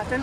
Patin.